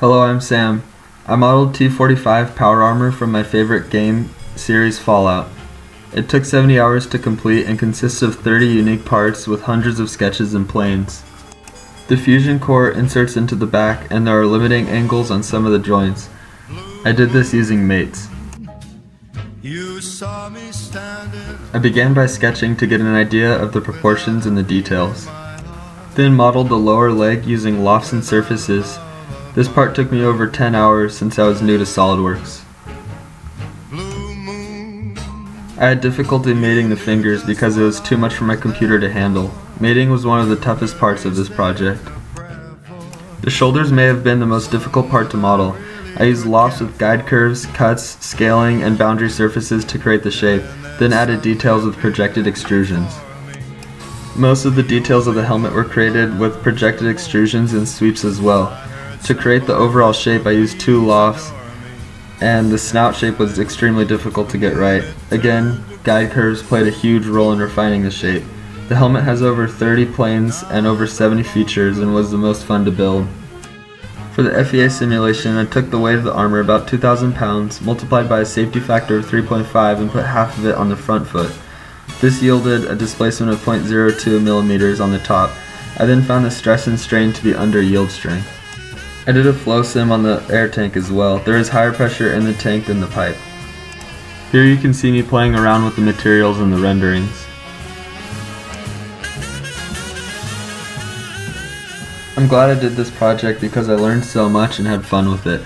Hello, I'm Sam. I modeled T-45 power armor from my favorite game series Fallout. It took 70 hours to complete and consists of 30 unique parts with hundreds of sketches and planes. The fusion core inserts into the back and there are limiting angles on some of the joints. I did this using mates. I began by sketching to get an idea of the proportions and the details. Then modeled the lower leg using lofts and surfaces. This part took me over 10 hours since I was new to SOLIDWORKS. I had difficulty mating the fingers because it was too much for my computer to handle. Mating was one of the toughest parts of this project. The shoulders may have been the most difficult part to model. I used lofts with guide curves, cuts, scaling, and boundary surfaces to create the shape, then added details with projected extrusions. Most of the details of the helmet were created with projected extrusions and sweeps as well. To create the overall shape I used two lofts, and the snout shape was extremely difficult to get right. Again, guide curves played a huge role in refining the shape. The helmet has over 30 planes and over 70 features and was the most fun to build. For the FEA simulation, I took the weight of the armor, about 2,000 pounds, multiplied by a safety factor of 3.5 and put half of it on the front foot. This yielded a displacement of 0.02 millimeters on the top. I then found the stress and strain to be under yield strength. I did a flow sim on the air tank as well. There is higher pressure in the tank than the pipe. Here you can see me playing around with the materials and the renderings. I'm glad I did this project because I learned so much and had fun with it.